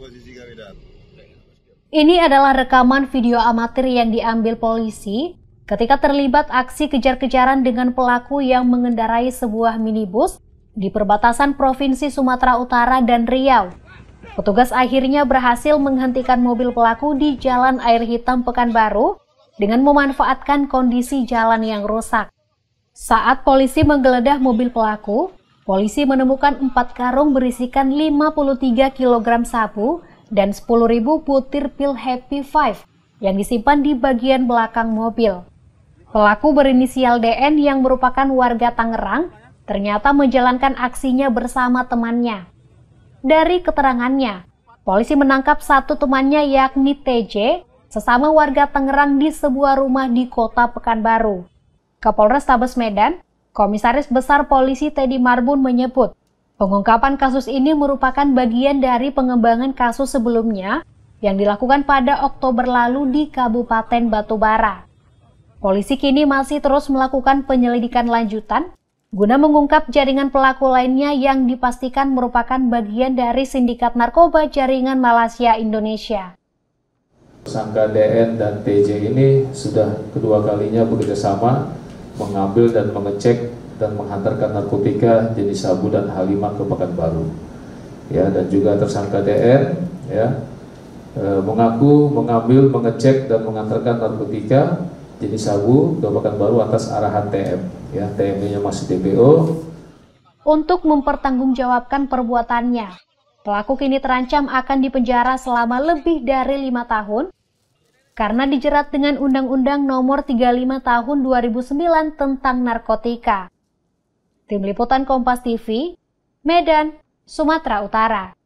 posisi kami dan. Ini adalah rekaman video amatir yang diambil polisi ketika terlibat aksi kejar-kejaran dengan pelaku yang mengendarai sebuah minibus di perbatasan Provinsi Sumatera Utara dan Riau. Petugas akhirnya berhasil menghentikan mobil pelaku di Jalan Air Hitam Pekanbaru dengan memanfaatkan kondisi jalan yang rusak. Saat polisi menggeledah mobil pelaku, polisi menemukan empat karung berisikan 53 kg sabu dan 10.000 butir pil Happy Five yang disimpan di bagian belakang mobil. Pelaku berinisial DN yang merupakan warga Tangerang ternyata menjalankan aksinya bersama temannya. Dari keterangannya, polisi menangkap satu temannya yakni TJ, sesama warga Tangerang di sebuah rumah di kota Pekanbaru. Kapolres Tabes Medan, Komisaris Besar Polisi Teddy Marbun menyebut, pengungkapan kasus ini merupakan bagian dari pengembangan kasus sebelumnya yang dilakukan pada Oktober lalu di Kabupaten Batubara. Polisi kini masih terus melakukan penyelidikan lanjutan guna mengungkap jaringan pelaku lainnya yang dipastikan merupakan bagian dari sindikat narkoba jaringan Malaysia Indonesia. Tersangka DN dan TJ ini sudah kedua kalinya bekerjasama mengambil dan mengecek dan menghantarkan narkotika jenis sabu dan Halimah ke Pekanbaru. Ya, dan juga tersangka DN ya e, mengaku mengambil, mengecek dan mengantarkan narkotika jenis sabu Dobakan Baru atas arahan TM. Ya, TM-nya masih DPO. Untuk mempertanggungjawabkan perbuatannya, pelaku kini terancam akan dipenjara selama lebih dari lima tahun karena dijerat dengan Undang-Undang Nomor 35 Tahun 2009 tentang narkotika. Tim Liputan Kompas TV, Medan, Sumatera Utara.